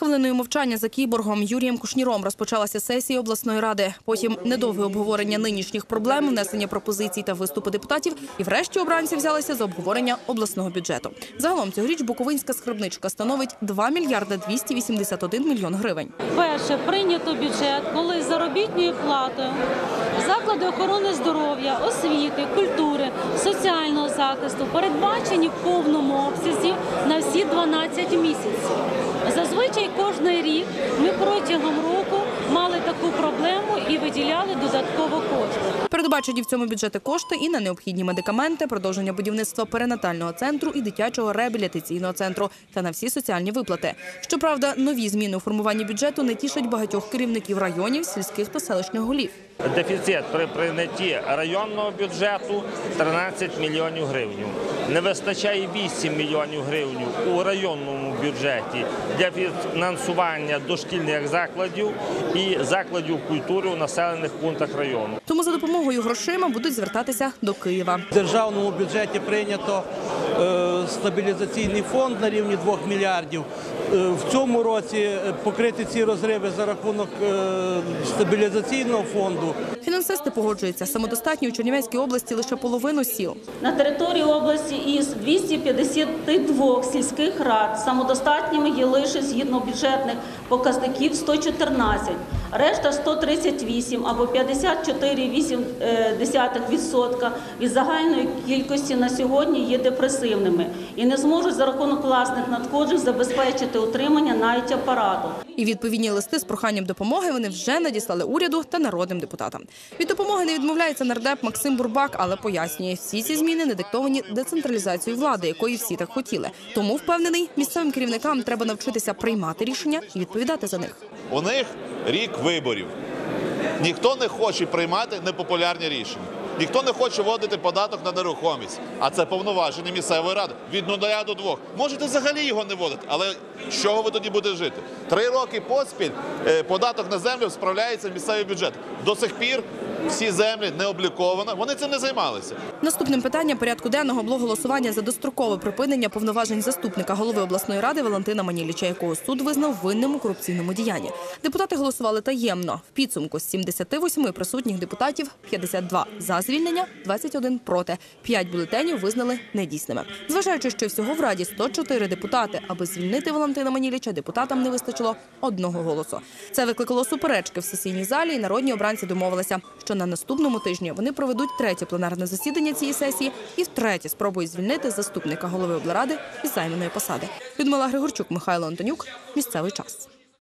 Хвилиною мовчання за кіборгом Юрієм Кушніром розпочалася сесія обласної ради. Потім недовге обговорення нинішніх проблем, внесення пропозицій та виступи депутатів. І врешті обранці взялися за обговорення обласного бюджету. Загалом цьогоріч Буковинська скарбничка становить 2 мільярди 281 мільйон гривень. Перше прийнято бюджет, коли заробітною платою заклади охорони здоров'я, освіти, культури, соціального захисту передбачені в повному обсязі на всі 12 місяців. Зазвичай кожний рік ми протягом року мали таку проблему і виділяли додатково кошти. Передбачені в цьому бюджеті кошти і на необхідні медикаменти, продовження будівництва перинатального центру і дитячого реабілітаційного центру та на всі соціальні виплати. Щоправда, нові зміни у формуванні бюджету не тішать багатьох керівників районів, сільських та селищних голів. Дефіцит при прийнятті районного бюджету 13 мільйонів гривень. Не вистачає 8 мільйонів гривень у районному бюджеті для фінансування дошкільних закладів і закладів культури у населених пунктах району. Тому за допомогою грошима будуть звертатися до Києва. В державному бюджеті прийнято е, стабілізаційний фонд на рівні 2 мільярдів. Е, В цьому році е, покрити ці розриви за рахунок е, стабілізаційного фонду. Фінансисти погоджуються, самодостатньо у Чернівецькій області лише половину сіл. На території області із 252 сільських рад самодостатніми є лише згідно бюджетних показників 114, решта 138 або 54,8% від загальної кількості на сьогодні є депресивними і не зможуть за рахунок власних надходжень забезпечити утримання навіть апарату. І відповідні листи з проханням допомоги вони вже надіслали уряду та народним депутатам. Від допомоги не відмовляється нардеп Максим Бурбак, але пояснює, всі ці зміни не диктовані децентралізацією влади, якої всі так хотіли. Тому впевнений, місцевим керівникам треба навчитися приймати рішення і відповідати за них. У них рік виборів. Ніхто не хоче приймати непопулярні рішення. Ніхто не хоче вводити податок на нерухомість, а це повноваження місцевої ради від нуля до двох. Можете взагалі його не вводити, але з чого ви тоді будете жити? Три роки поспіль е, податок на землю справляється в місцевий бюджет. До сих пір всі землі не обліковано. Вони цим не займалися. Наступним питанням порядку денного було голосування за дострокове припинення повноважень заступника голови обласної ради Валентина Маніліча, якого суд визнав винним у корупційному діянні. Депутати голосували таємно. В підсумку з 78 присутніх депутатів 52 за звільнення, 21 проти. П'ять бюлетенів визнали недійсними. Зважаючи, що всього в раді 104 депутати, аби звільнити Валентина Маніліча, депутатам не вистачило одного голосу. Це викликало суперечки в сесійній залі, і народні обранці домовилися, що на наступному тижні вони проведуть третє пленарне засідання цієї сесії і втретє спробують звільнити заступника голови облради із займаної посади. Людмила Григорчук, Михайло Антонюк. Місцевий час.